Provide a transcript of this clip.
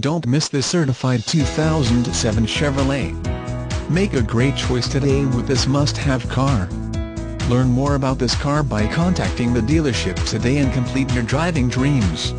Don't miss this certified 2007 Chevrolet. Make a great choice today with this must-have car. Learn more about this car by contacting the dealership today and complete your driving dreams.